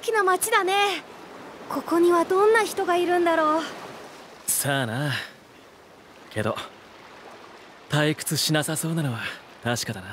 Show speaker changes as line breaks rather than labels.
きな街だね。ここにはどんな人がいるんだろう。
さあな。けど退屈しなさそうなのは確かだな。